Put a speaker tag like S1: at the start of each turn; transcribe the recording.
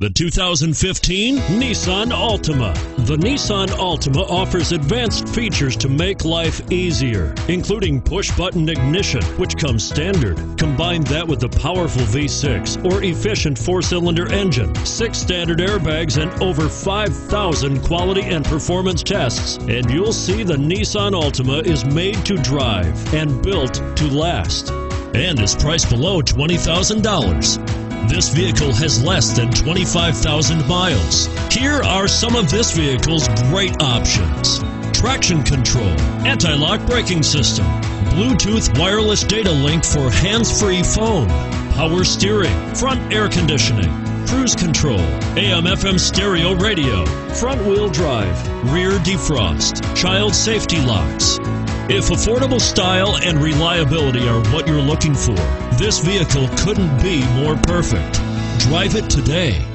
S1: The 2015 Nissan Altima. The Nissan Altima offers advanced features to make life easier, including push button ignition, which comes standard. Combine that with the powerful V6 or efficient four cylinder engine, six standard airbags, and over 5,000 quality and performance tests, and you'll see the Nissan Altima is made to drive and built to last. And is priced below $20,000. This vehicle has less than 25,000 miles. Here are some of this vehicle's great options. Traction control, anti-lock braking system, Bluetooth wireless data link for hands-free phone, power steering, front air conditioning, cruise control, AM FM stereo radio, front wheel drive, rear defrost, child safety locks. If affordable style and reliability are what you're looking for, this vehicle couldn't be more perfect. Drive it today.